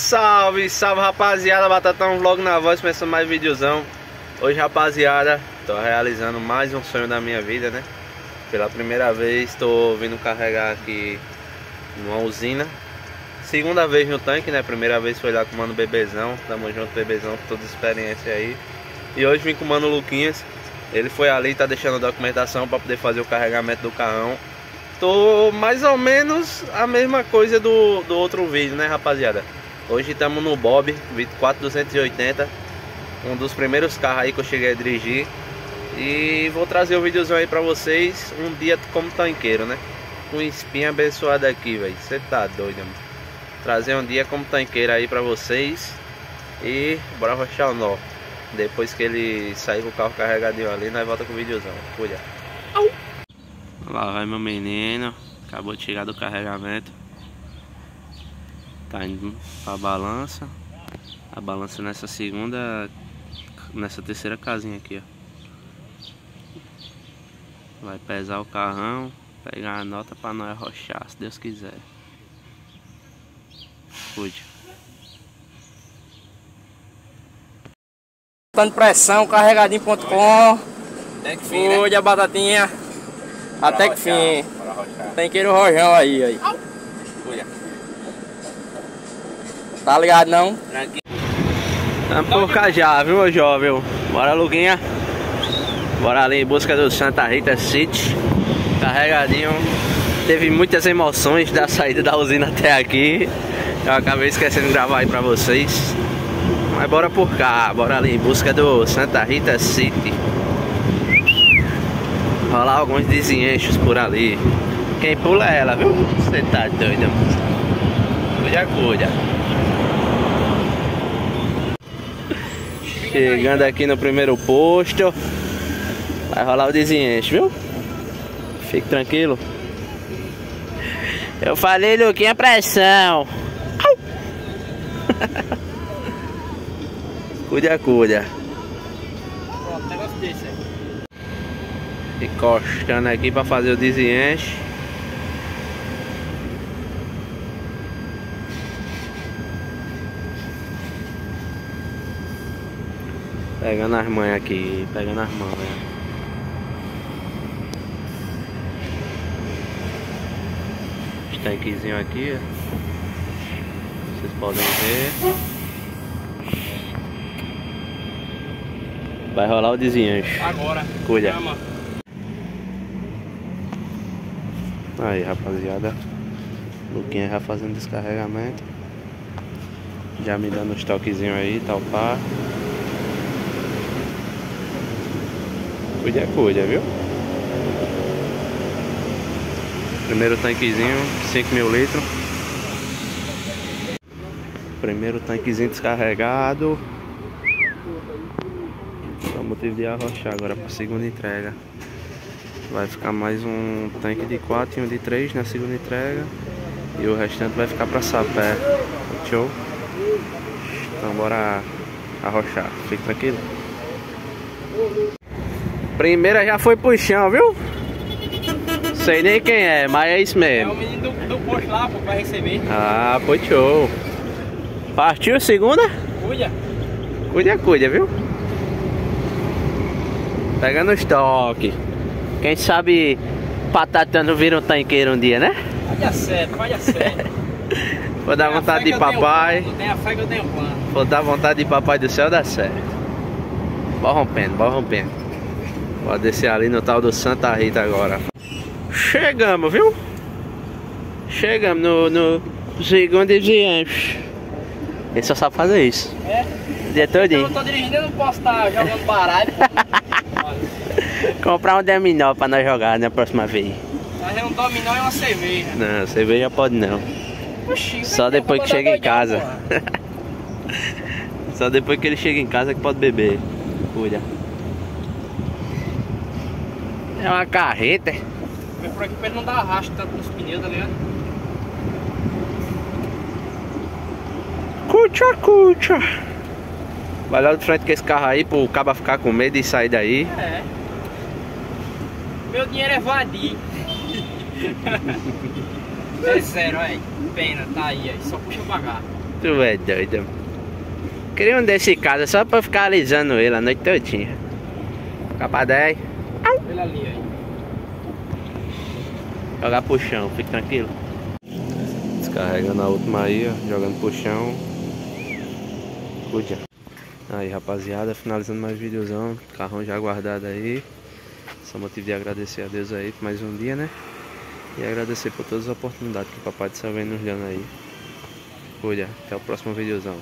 Salve, salve rapaziada, Batatão Vlog na voz, começando mais videozão. Hoje rapaziada, tô realizando mais um sonho da minha vida, né? Pela primeira vez tô vindo carregar aqui numa usina. Segunda vez no tanque, né, primeira vez foi lá com o mano Bebezão. Tamo junto Bebezão, com toda a experiência aí. E hoje vim com o mano Luquinhas. Ele foi ali, tá deixando a documentação pra poder fazer o carregamento do carrão. Tô mais ou menos a mesma coisa do, do outro vídeo, né rapaziada Hoje estamos no Bob 24280 Um dos primeiros carros aí que eu cheguei a dirigir. E vou trazer um videozão aí pra vocês. Um dia como tanqueiro, né? Com espinha abençoada aqui, velho. Você tá doido, mano. Trazer um dia como tanqueiro aí pra vocês. E bora rochar o nó. Depois que ele sair com o carro carregadinho ali Nós volta com o videozão. Cuida. Lá vai meu menino. Acabou de chegar do carregamento Tá indo pra balança. A balança nessa segunda Nessa terceira casinha aqui, ó. Vai pesar o carrão Pegar a nota pra nós arrochar, se Deus quiser. Cuide. Botando pressão, carregadinho.com Cuide a batatinha. Até que fim. Tem que ir o rojão aí, aí. Tá ligado não? Tranquilo. Vamos por cá já, viu, meu jovem? Bora, Luguinha. Bora ali em busca do Santa Rita City. Carregadinho. Teve muitas emoções da saída da usina até aqui. Eu acabei esquecendo de gravar aí pra vocês. Mas bora por cá, bora ali em busca do Santa Rita City rolar alguns desenchos por ali. Quem pula é ela, viu? Você tá doido, Cuida, cuida. Chegando aqui no primeiro posto. Vai rolar o desenche, viu? Fique tranquilo. Eu falei, Luquinha, pressão. cuida, cuida. Pronto, negócio desse aí encostando aqui para fazer o desenche. Pegando as mães aqui, pegando as mãos? Os tanquezinhos aqui, ó. Vocês podem ver. Vai rolar o desenho. Agora. Cuida. Chama. Aí rapaziada Luquinha já fazendo descarregamento Já me dando os toquezinhos aí, tal pá Cuida, cuida, viu? Primeiro tanquezinho, 5 mil litros Primeiro tanquezinho descarregado Só motivo de arrochar agora para segunda entrega Vai ficar mais um tanque de 4 e um de 3 na segunda entrega. E o restante vai ficar para sapé. Show? Então bora arrochar. Fique tranquilo. Primeira já foi pro chão, viu? Sei nem quem é, mas é isso mesmo. É o menino do, do posto lá, pô, vai receber. Ah, foi show. Partiu segunda? Cuida. Cuida, cuida, viu? Pegando estoque. Quem sabe patatando vira um tanqueiro um dia, né? Vai dar certo, vai dar certo. Vou dar vontade de papai. Tem a fé que eu tenho plano. Vou dar vontade de papai do céu, dá certo. Bora rompendo, bora rompendo. Pode descer ali no tal do Santa Rita agora. Chegamos, viu? Chegamos no, no segundo desviante. Ele só sabe fazer isso. É? O dia todinho. Eu não tô dirigindo, eu não posso estar jogando baralho. Comprar um dominó pra nós jogar na próxima vez. Mas é um dominó e uma cerveja. Não, cerveja pode não. Só depois que chega em casa. Só depois que ele chega em casa que pode beber. Cuida. É uma carreta. Vem por aqui pra ele não dar arrasto tanto nos pneus, tá ligado? Cucha, cucha. Vai lá de frente com esse carro aí pro cabo ficar com medo e sair daí. É. Meu dinheiro é vadio. é zero, aí. Pena, tá aí, aí. Só puxa pagar. Tu é doido. Queria um desse casa só pra ficar alisando ele a noite todinha. Capa 10. Pela linha aí. Jogar pro chão, fique tranquilo. Descarregando a última aí, ó, jogando pro chão. Cuide. Aí rapaziada, finalizando mais videozão. Carrão já guardado aí. Só motivo de agradecer a Deus aí por mais um dia, né? E agradecer por todas as oportunidades que o Papai do Céu vem nos dando aí. Cuida, até o próximo videozão.